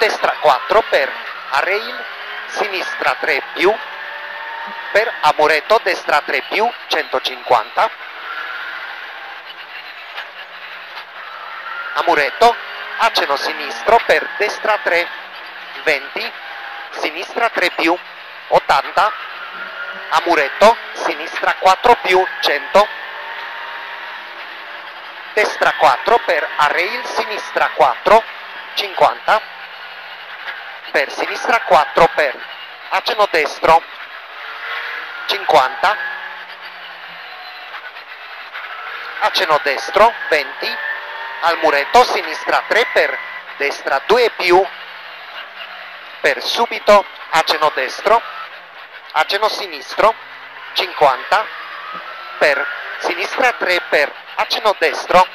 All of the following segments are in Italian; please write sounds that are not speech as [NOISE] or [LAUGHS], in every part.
destra 4 per a rail, sinistra 3 più, per a muretto, destra 3 più, 150, a muretto, aceno sinistro per destra 3, 20, sinistra 3 più, 80, a muretto, sinistra 4 più, 100, destra 4 per a rail, sinistra 4, 50, per sinistra 4 per aceno destro, 50, aceno destro, 20, al muretto, sinistra 3 per destra 2 più, per subito, aceno destro, aceno sinistro, 50, per sinistra 3 per aceno destro,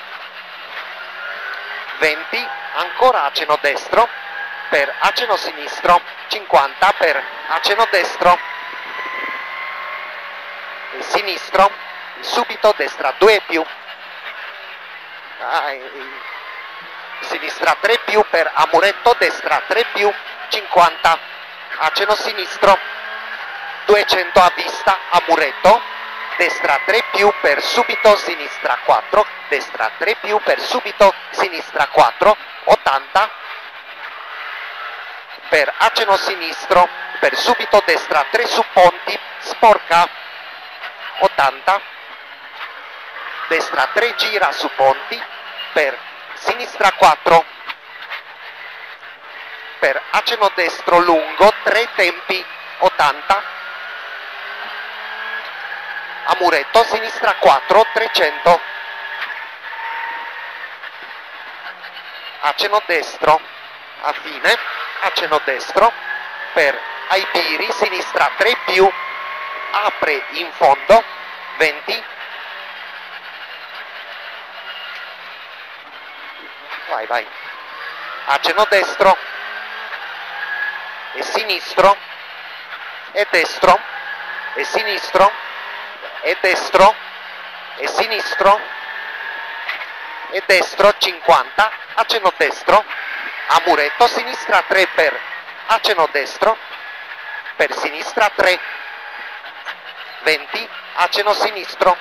20, ancora aceno destro, per aceno sinistro, 50 per aceno destro, e sinistro, subito destra 2 più, ah, sinistra 3 più per a muretto, destra 3 più, 50, aceno sinistro, 200 a vista, a muretto, destra 3 più per subito, sinistra 4, destra 3 più per subito, sinistra 4, 80, per aceno sinistro, per subito, destra 3 su ponti, sporca, 80, destra 3 gira su ponti, per sinistra 4, per aceno destro lungo, 3 tempi, 80, a muretto, sinistra 4, 300, aceno destro, a fine, aceno destro, per ai piri, sinistra 3 più, apre in fondo, 20, vai vai, aceno destro, e sinistro, e destro, e sinistro, e destro, e sinistro, e destro 50, aceno destro, a muretto, sinistra 3 per aceno destro, per sinistra 3, 20, aceno sinistro,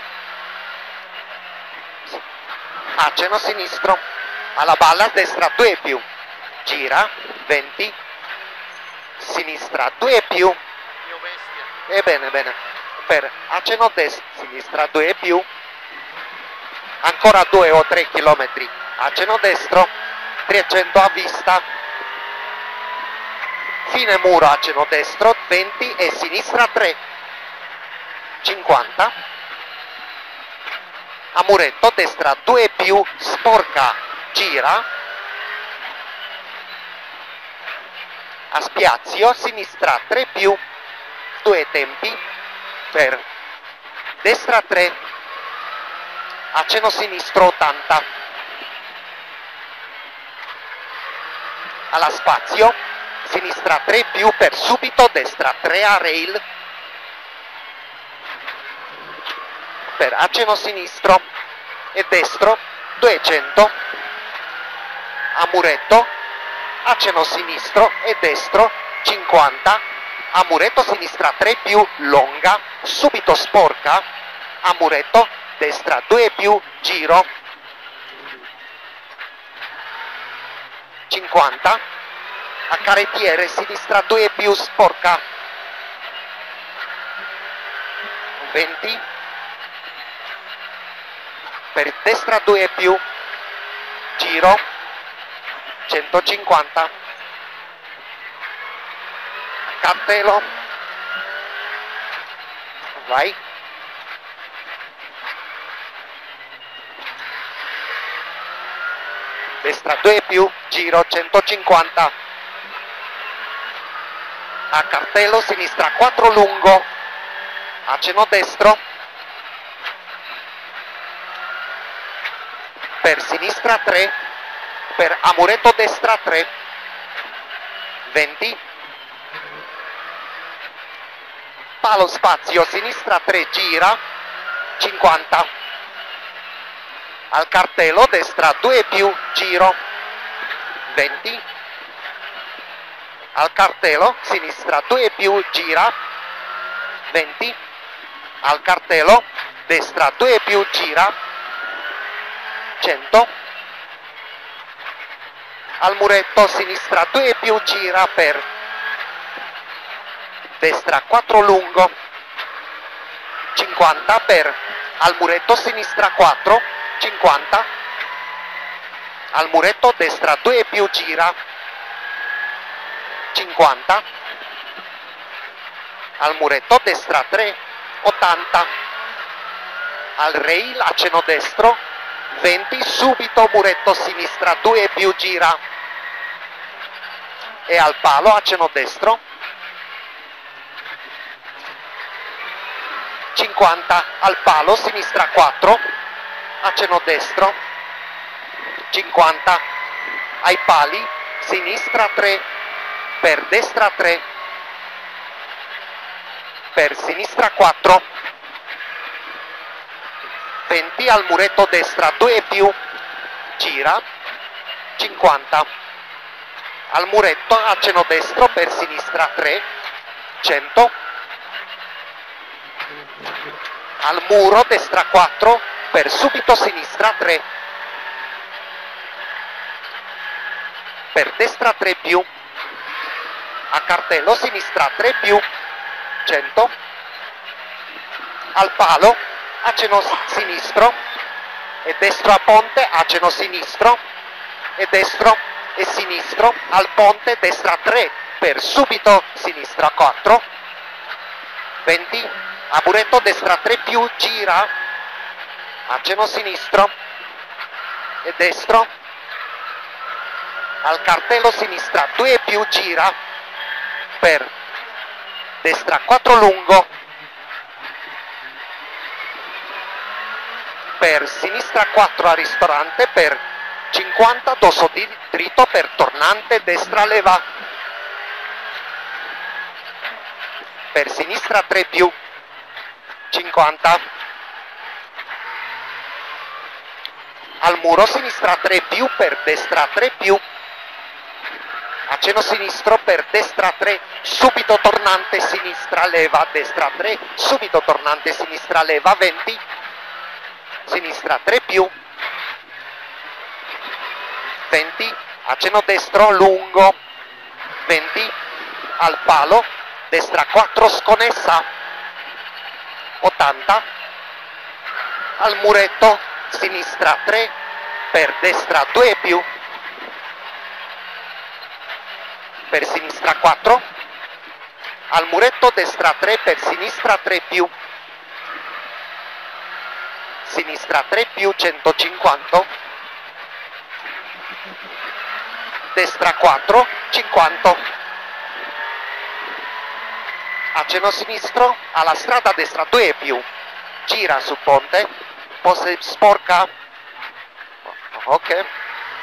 aceno sinistro, alla balla destra 2 più, gira, 20, sinistra 2 più, e bene bene, per aceno destro, sinistra 2 più, ancora 2 o 3 km, aceno destro, 300 a vista, fine muro aceno destro, 20 e sinistra 3, 50, a muretto destra 2 più, sporca, gira, a spiazio, sinistra 3 più, 2 tempi, per destra 3, aceno sinistro 80, alla spazio, sinistra 3 più per subito, destra 3 a rail, per aceno sinistro e destro 200, a muretto, aceno sinistro e destro 50, a muretto sinistra 3 più longa, subito sporca, a muretto destra 2 più giro, 50, a carrettiere sinistra 2 più sporca, 20, per destra 2 più, giro, 150, cartelo, vai, destra 2 più, giro 150, a cartello, sinistra 4 lungo, aceno destro, per sinistra 3, per amuretto destra 3, 20, palo spazio, sinistra 3, gira, 50, al cartello destra 2 più giro 20 al cartello sinistra 2 più gira 20 al cartello destra 2 più gira 100 al muretto sinistra 2 più gira per destra 4 lungo 50 per al muretto sinistra 4 50 al muretto destra 2 più gira. 50 al muretto destra 3 80 al rail aceno destro 20 subito muretto sinistra 2 più gira. E al palo aceno destro 50 al palo sinistra 4 aceno destro 50 ai pali sinistra 3 per destra 3 per sinistra 4 20 al muretto destra 2 più gira 50 al muretto aceno destro per sinistra 3 100 al muro destra 4 per subito sinistra 3 per destra 3 più. A cartello sinistra 3 più. 100 al palo aceno sinistro. E destro a ponte aceno sinistro. E destro e sinistro. Al ponte destra 3 per subito sinistra 4 20 a muretto destra 3 più. Gira aceno sinistro e destro. Al cartello sinistra 2 più gira per destra 4 lungo. Per sinistra 4 a ristorante per 50 dosso dritto per tornante destra leva. Per sinistra 3 più 50 al muro sinistra 3 più per destra 3 più. Aceno sinistro per destra 3 subito tornante sinistra leva destra 3 subito tornante sinistra leva 20 sinistra 3 più. 20 aceno destro lungo 20 al palo destra 4 sconnessa 80 al muretto sinistra 3 per destra 2 più. Per sinistra 4 al muretto destra 3 per sinistra 3 più. Sinistra 3 più 150 destra 4 50 aceno sinistro alla strada destra 2 più. Gira su ponte pose sporca? Ok.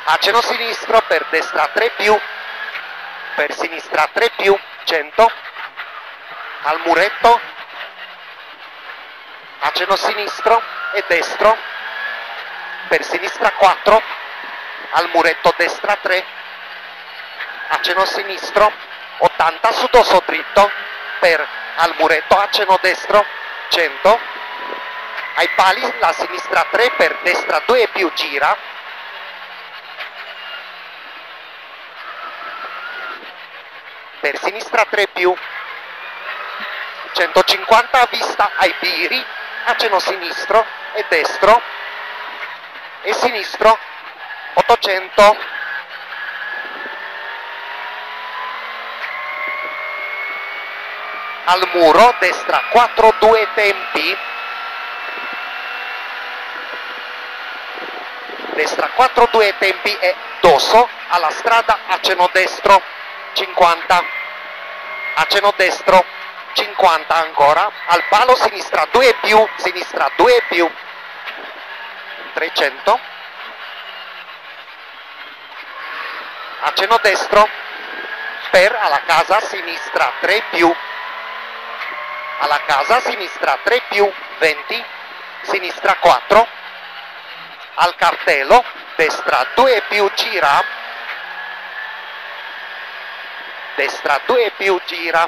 Aceno sinistro per destra 3 più per sinistra 3 più 100 al muretto. Aceno sinistro e destro per sinistra 4 al muretto destra 3 aceno sinistro 80 su dosso dritto. Per al muretto aceno destro 100 ai pali la sinistra 3 per destra 2 più gira. Per sinistra 3 più. 150 a vista ai biri aceno sinistro e destro. E sinistro 800 al muro destra 4 2 tempi destra 4 2 tempi e dosso alla strada aceno destro 50 aceno destro 50 ancora. Al palo sinistra 2 più sinistra 2 più. 300 aceno destro per alla casa sinistra 3 più. Alla casa sinistra 3 più 20 sinistra 4 al cartello, destra 2 più gira, destra 2 più gira,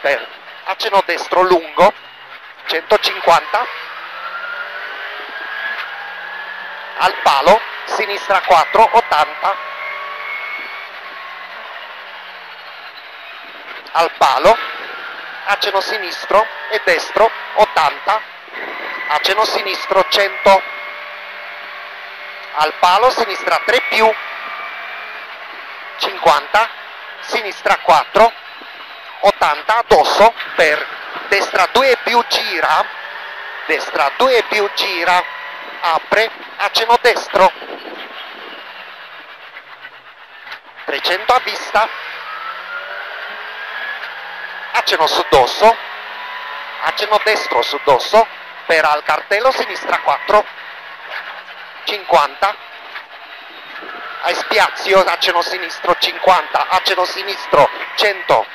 per aceno destro lungo, 150, al palo, sinistra 4, 80, al palo, aceno sinistro e destro 80, aceno sinistro 100, al palo sinistra 3 più 50, sinistra 4, 80 addosso per destra 2 più gira, destra 2 più gira, apre, aceno destro, 300 a vista, aceno su dosso, aceno destro su dosso, per al cartello sinistra 4, 50, a spiazio, aceno sinistro 50, aceno sinistro 100,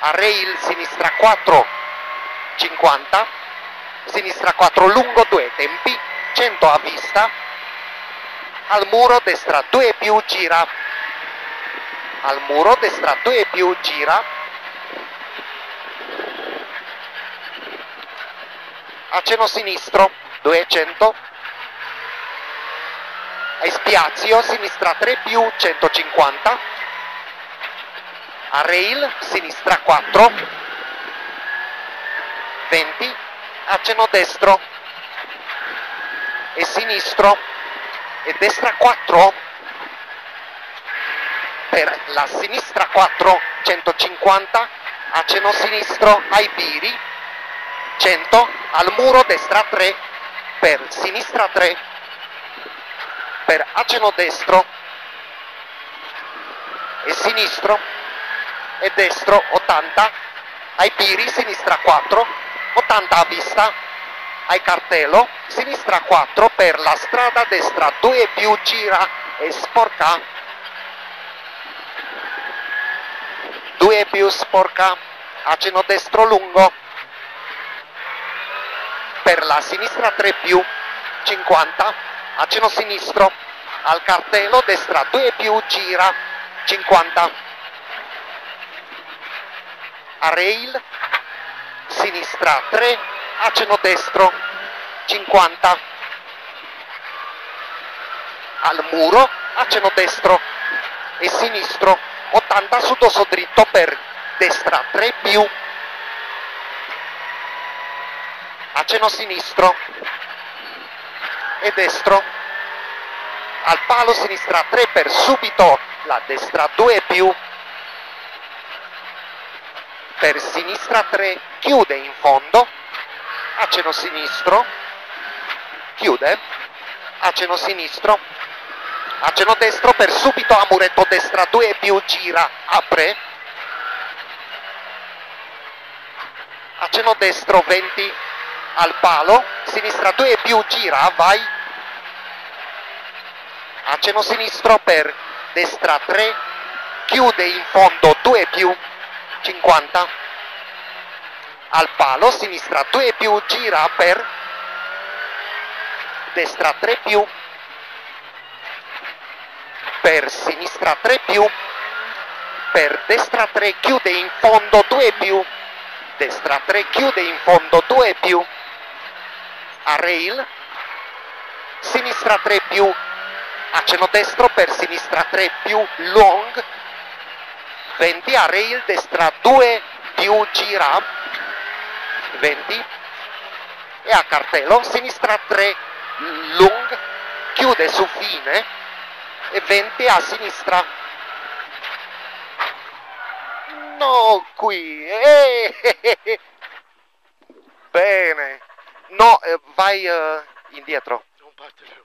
a rail sinistra 4, 50, sinistra 4 lungo 2 tempi, 100 a vista, al muro destra 2 più gira, al muro destra 2 più gira, aceno sinistro 200, a spiazio sinistra 3 più 150, a rail sinistra 4, 20, aceno destro e sinistro. E destra 4 per la sinistra 4 150 aceno sinistro ai biri 100 al muro destra 3 per sinistra 3 per aceno destro e sinistro e destro 80 ai biri sinistra 4 80 a vista. Ai cartello sinistra 4 per la strada destra 2 più gira e sporca. 2 più sporca. Aceno destro lungo. Per la sinistra 3 più 50 aceno sinistro. Al cartello destra 2 più gira. 50 a rail. Sinistra 3 aceno destro. 50 al muro aceno destro. E sinistro 80 su dosso dritto per destra 3 più. Aceno sinistro e destro. Al palo sinistra 3 per subito la destra 2 più. Per sinistra 3 chiude in fondo aceno sinistro. Chiude aceno sinistro. Aceno destro per subito a muretto destra 2 più gira apre. Aceno destro 20 al palo sinistra 2 più gira vai. Aceno sinistro per destra 3 chiude in fondo 2 più 50 al palo sinistra 2 più gira per destra 3 più per sinistra 3 più per destra 3 chiude in fondo 2 più destra 3 chiude in fondo 2 più a rail sinistra 3 più aceno destro per sinistra 3 più long 20 a rail destra 2 più gira 20 e a cartello sinistra 3 long chiude su fine e 20 a sinistra. No qui eh, [LAUGHS] bene no eh, vai eh, indietro Non parte più.